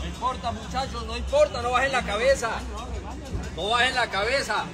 No importa, muchachos, no importa, no bajen la cabeza. No bajen la cabeza.